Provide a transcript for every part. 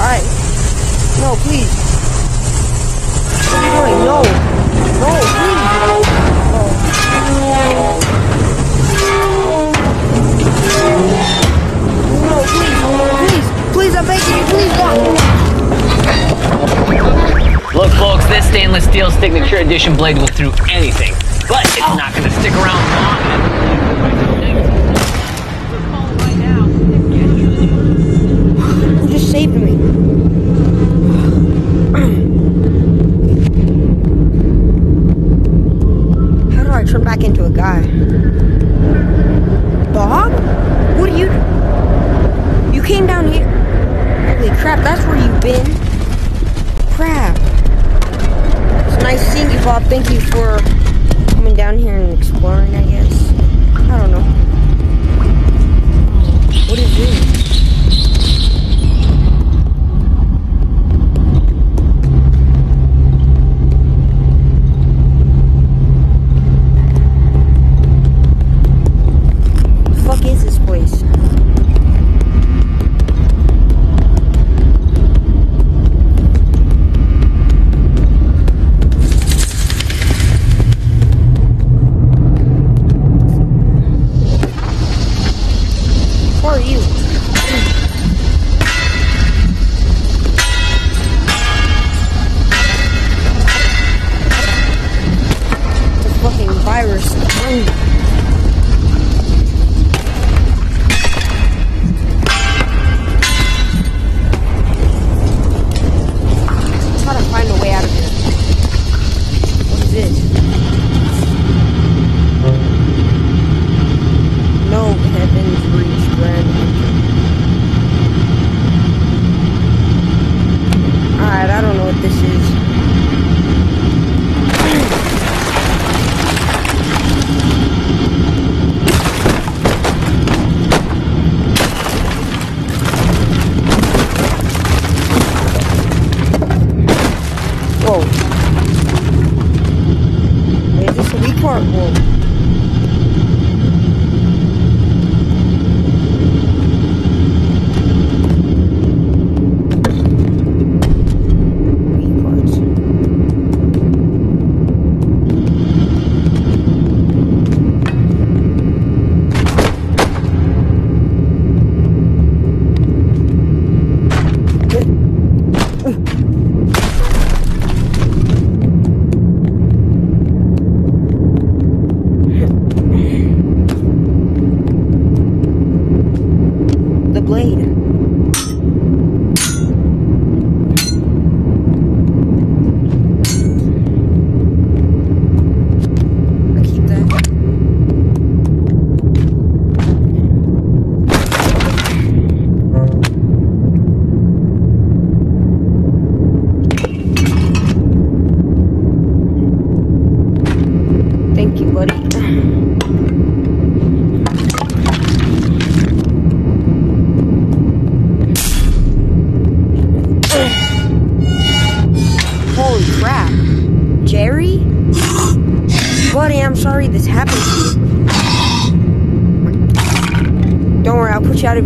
Alright. No, please. What are you doing? No. No, please. No, please. Please. Please, I'm begging you. Please, God. Look, folks, this stainless steel signature edition blade will through anything, but it's oh. not going to stick around long. Saved me. How do I turn back into a guy? Bob? What are you... You came down here. Holy crap, that's where you've been. Crap. It's nice seeing you, Bob. Thank you for coming down here and exploring, I guess. I don't know. What is this?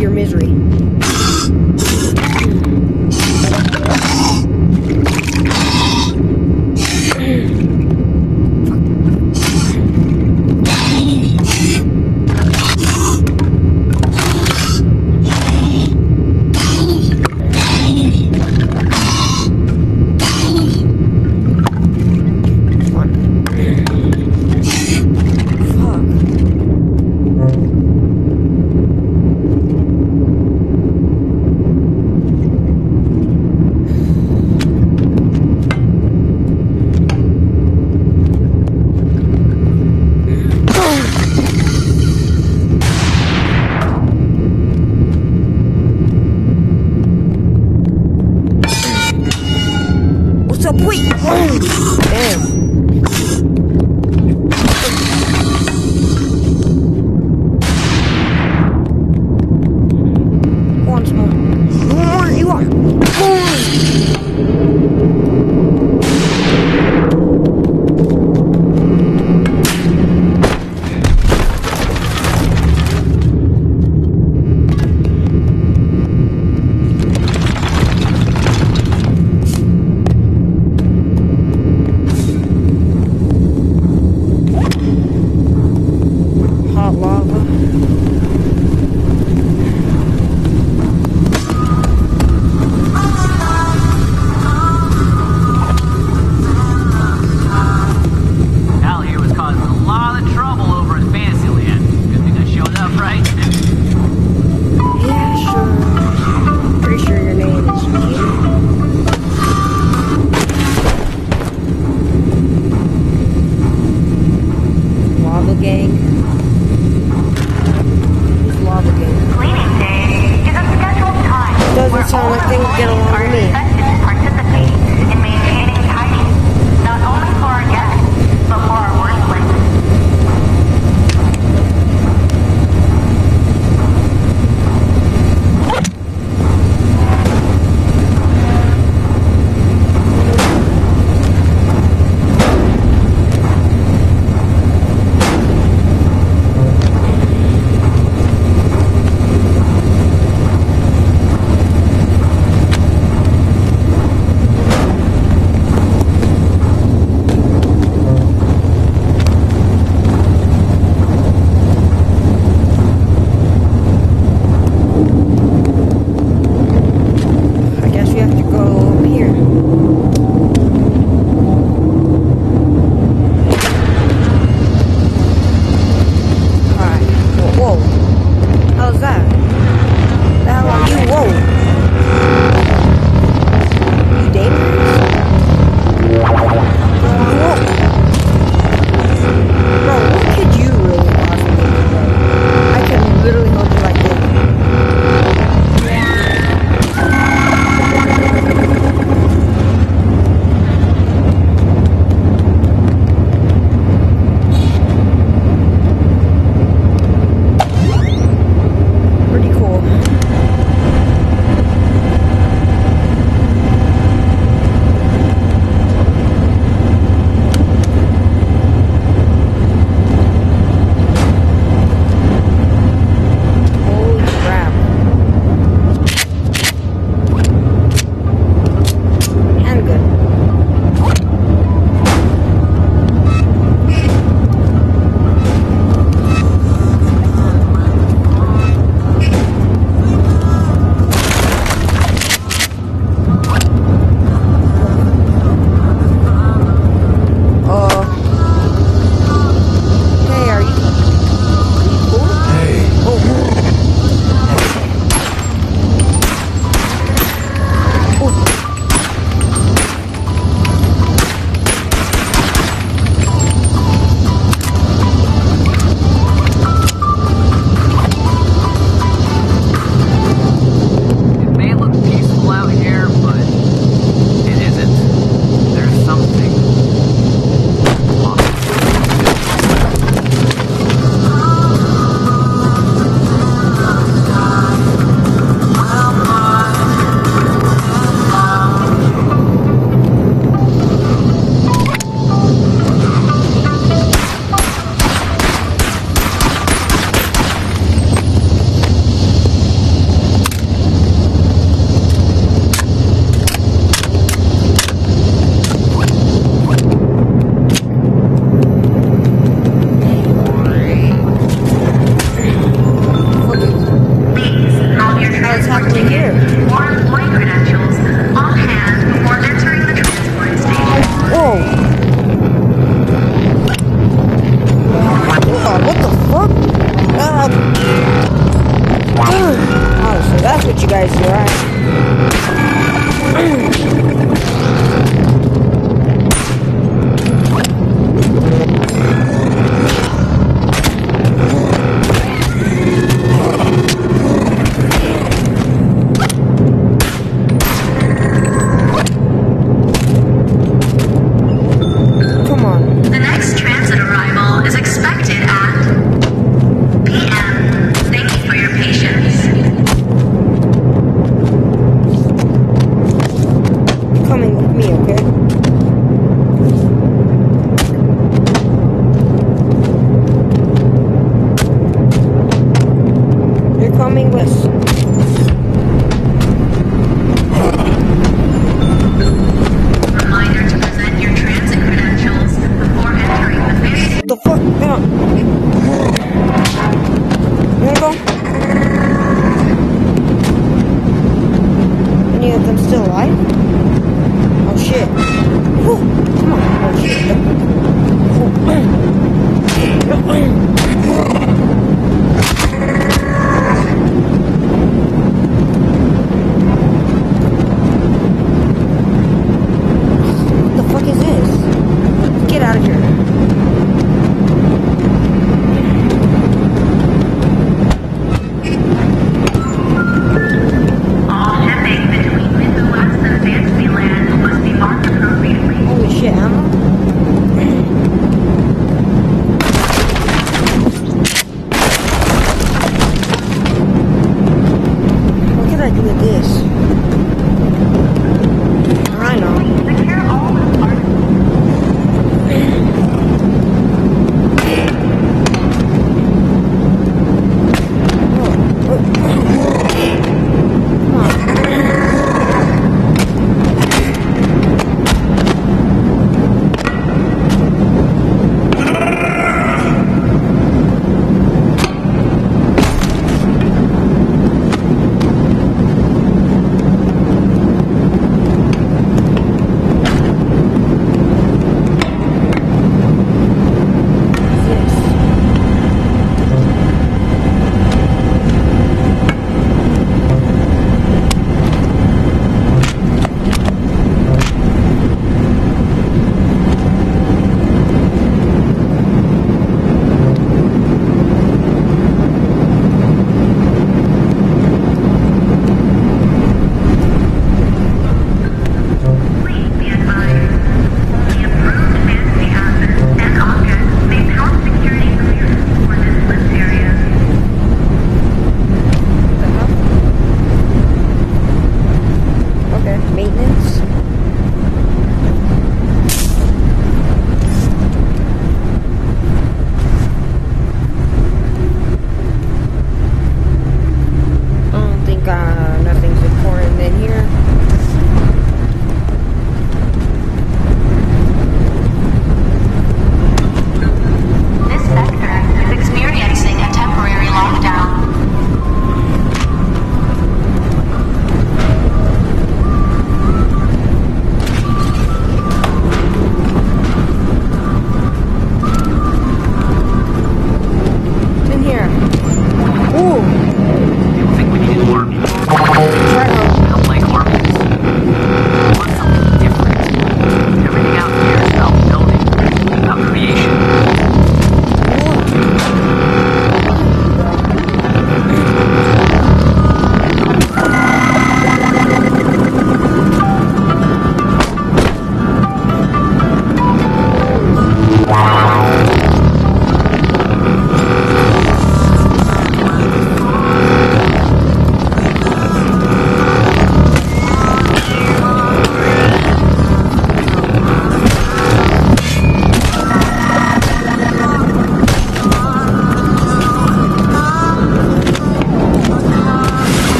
Your misery.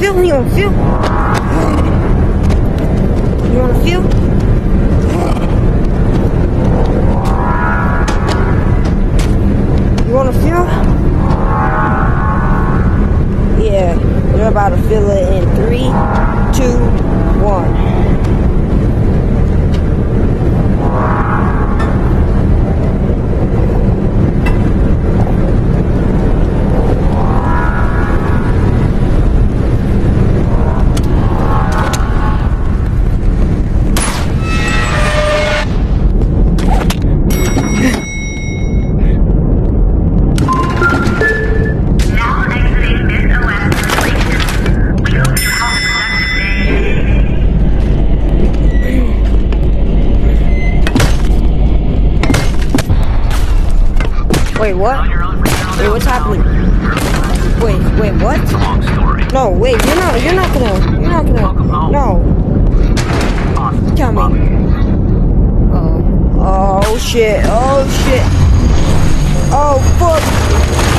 feel? You want to feel? You want to feel? What? No, wait, you're not, you're not gonna, you're not gonna, no. Tell me. Oh. Oh, shit, oh, shit. Oh, fuck.